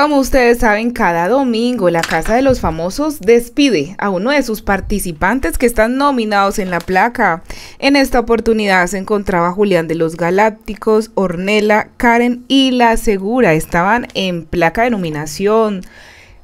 Como ustedes saben, cada domingo la Casa de los Famosos despide a uno de sus participantes que están nominados en la placa. En esta oportunidad se encontraba Julián de los Galácticos, Ornella, Karen y La Segura. Estaban en placa de nominación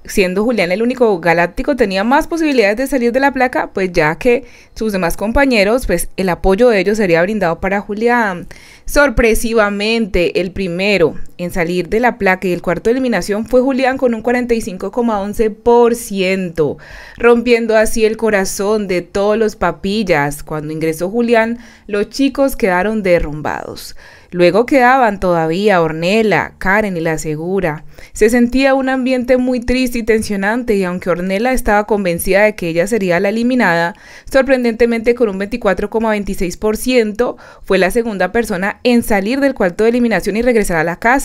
siendo Julián el único galáctico, tenía más posibilidades de salir de la placa, pues ya que sus demás compañeros, pues el apoyo de ellos sería brindado para Julián. Sorpresivamente, el primero en salir de la placa y el cuarto de eliminación fue Julián con un 45,11%, rompiendo así el corazón de todos los papillas. Cuando ingresó Julián, los chicos quedaron derrumbados. Luego quedaban todavía Ornella, Karen y la Segura. Se sentía un ambiente muy triste y tensionante y aunque Ornella estaba convencida de que ella sería la eliminada, sorprendentemente con un 24,26% fue la segunda persona en salir del cuarto de eliminación y regresar a la casa.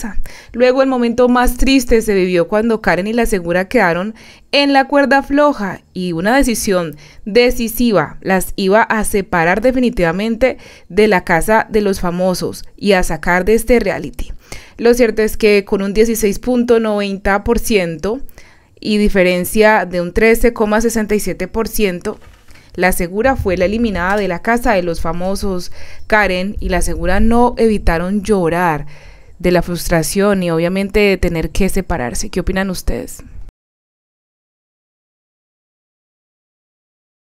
Luego el momento más triste se vivió cuando Karen y la Segura quedaron en la cuerda floja y una decisión decisiva las iba a separar definitivamente de la casa de los famosos y a sacar de este reality. Lo cierto es que con un 16.90% y diferencia de un 13,67%, la Segura fue la eliminada de la casa de los famosos. Karen y la Segura no evitaron llorar de la frustración y obviamente de tener que separarse. ¿Qué opinan ustedes?